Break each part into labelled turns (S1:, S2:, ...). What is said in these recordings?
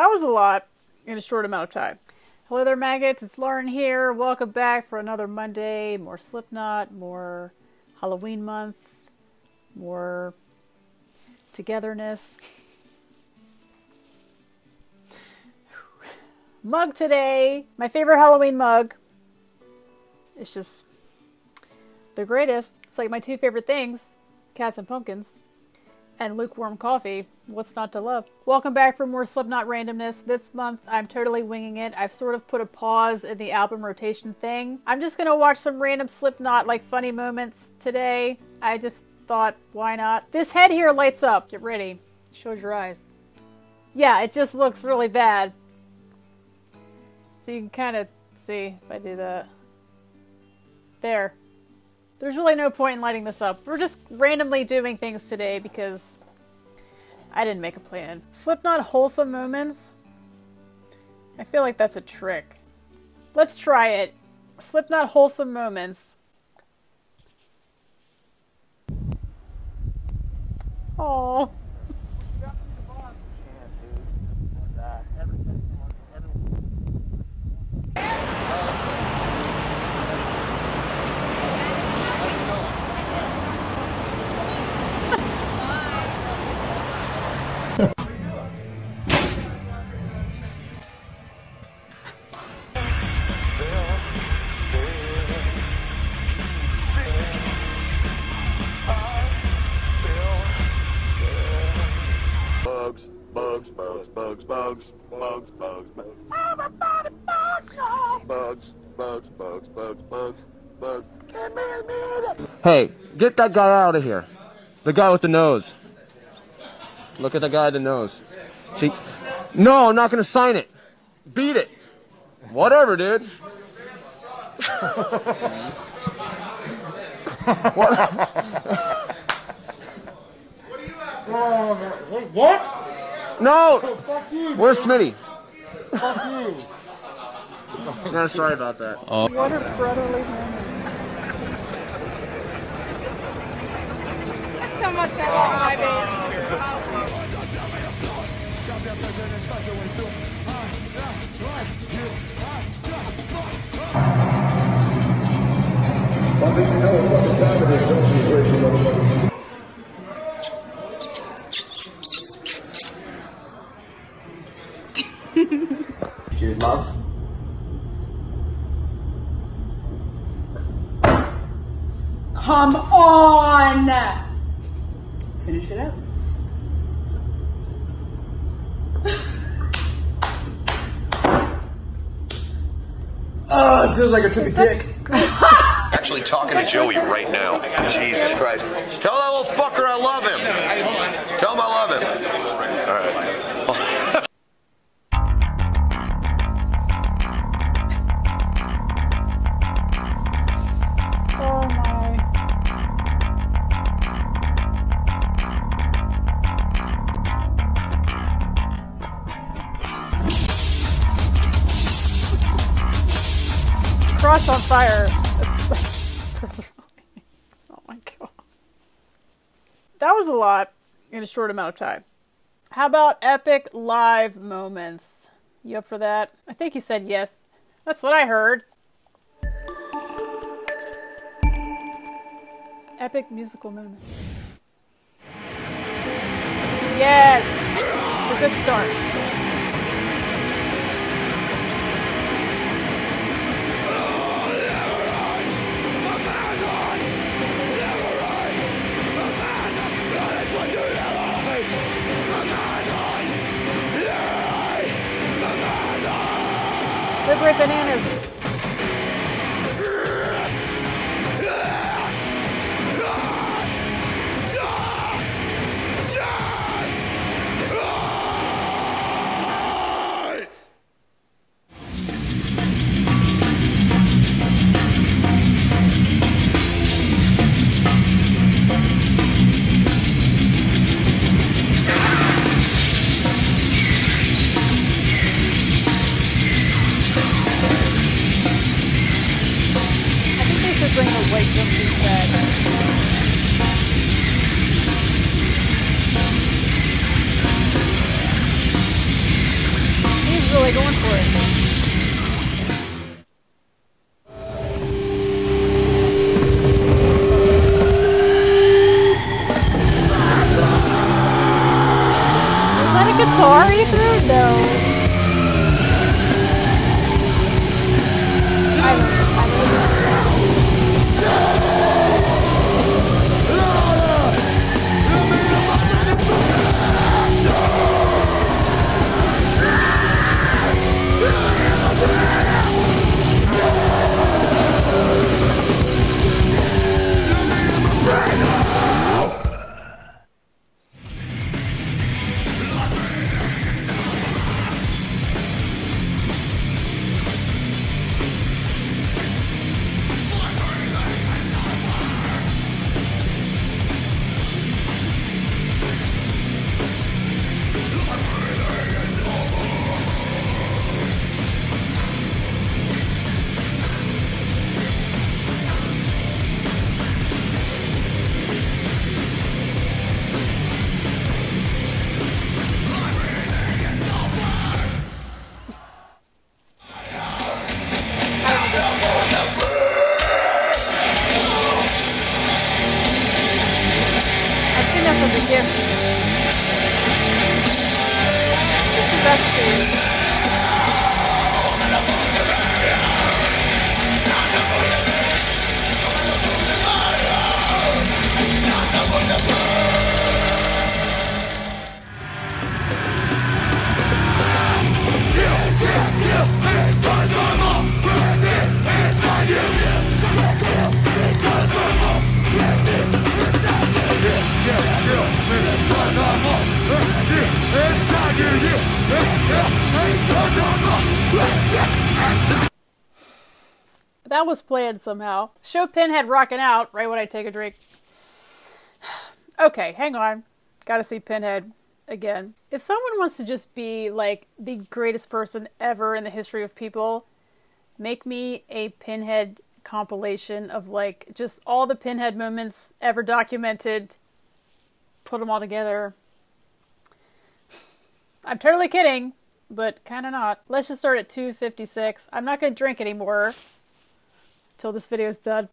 S1: That was a lot in a short amount of time. Hello there, maggots. It's Lauren here. Welcome back for another Monday. More Slipknot, more Halloween month, more togetherness. mug today. My favorite Halloween mug. It's just the greatest. It's like my two favorite things cats and pumpkins and lukewarm coffee. What's not to love? Welcome back for more Slipknot randomness. This month, I'm totally winging it. I've sort of put a pause in the album rotation thing. I'm just gonna watch some random Slipknot, like funny moments today. I just thought, why not? This head here lights up. Get ready. Shows your eyes. Yeah, it just looks really bad. So you can kind of see if I do that. There. There's really no point in lighting this up. We're just randomly doing things today because I didn't make a plan. Slipknot wholesome moments? I feel like that's a trick. Let's try it. Slipknot wholesome moments. Oh.
S2: Bugs, bugs, bugs, bugs. Bugs, bugs, bugs, bugs, bugs, bugs.
S3: Hey, get that guy out of here. The guy with the nose. Look at the guy with the nose. See? No, I'm not gonna sign it. Beat it. Whatever, dude. what?
S4: What?
S3: No!
S4: Fuck you.
S3: Where's Smitty?
S4: Fuck you.
S3: No, sorry about that. Oh.
S1: What a brotherly moment.
S5: That's how much I love my baby.
S6: Well, then you know what fucking time it is, don't you, you crazy motherfuckers? Cheers, love.
S5: Come on! Finish it up.
S6: Oh, it feels like I took a dick.
S2: Actually talking to Joey right now. Jesus Christ. Tell that little fucker I love him. Tell him I love him.
S1: Cross on fire. Oh my god. That was a lot in a short amount of time. How about epic live moments? You up for that? I think you said yes. That's what I heard. Epic musical moments. Yes! It's a good start. Good great bananas. Really going for it. That was planned somehow. Show Pinhead rocking out right when I take a drink. Okay, hang on. Gotta see Pinhead again. If someone wants to just be like the greatest person ever in the history of people, make me a Pinhead compilation of like just all the Pinhead moments ever documented. Put them all together. I'm totally kidding, but kind of not. Let's just start at 256. I'm not going to drink anymore until this video is done.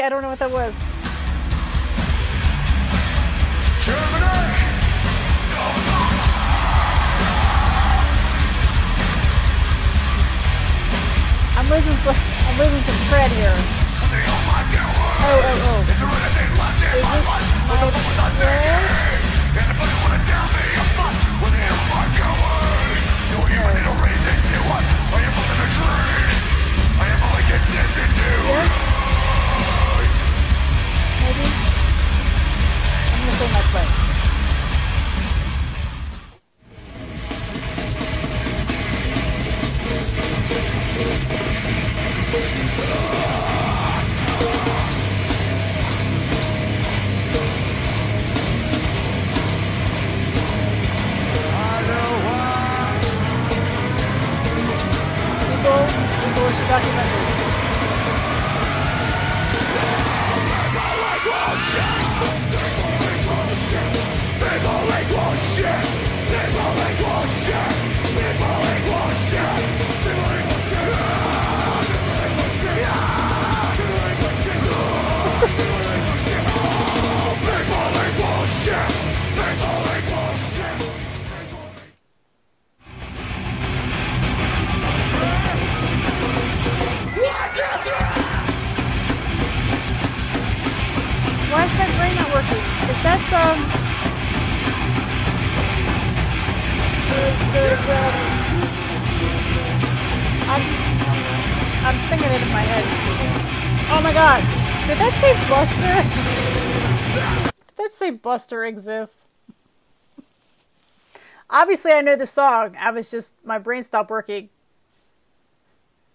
S1: I don't know what that was. I'm losing some. I'm losing some tread here. Oh, oh, oh. Is this my tread? I'm I'm singing it in my head. Oh my god! Did that say Buster? Did that say Buster exists? Obviously, I know the song. I was just my brain stopped working.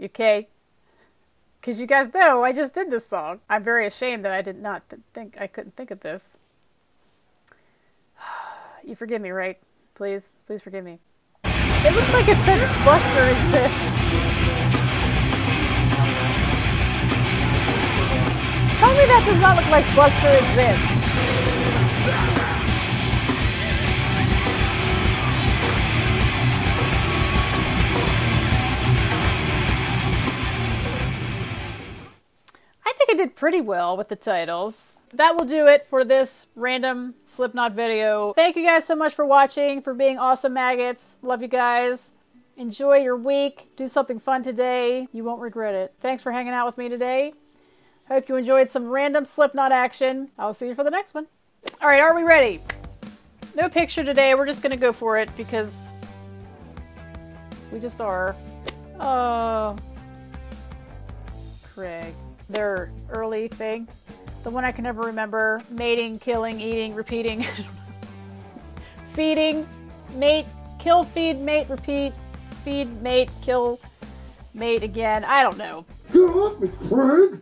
S1: Okay. Because you guys know I just did this song. I'm very ashamed that I did not think I couldn't think of this. You forgive me, right? Please, please forgive me. It looked like it said Buster exists. Tell me that does not look like Buster exists. Pretty well with the titles. That will do it for this random Slipknot video. Thank you guys so much for watching, for being awesome maggots. Love you guys. Enjoy your week. Do something fun today. You won't regret it. Thanks for hanging out with me today. Hope you enjoyed some random Slipknot action. I'll see you for the next one. All right, are we ready? No picture today. We're just going to go for it because we just are. Oh, Craig. Their early thing. The one I can never remember. Mating, killing, eating, repeating. Feeding, mate, kill, feed, mate, repeat. Feed, mate, kill, mate again. I don't know.
S6: Get off me, Craig!